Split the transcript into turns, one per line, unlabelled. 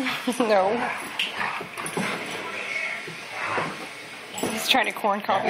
no. He's trying to corn copy.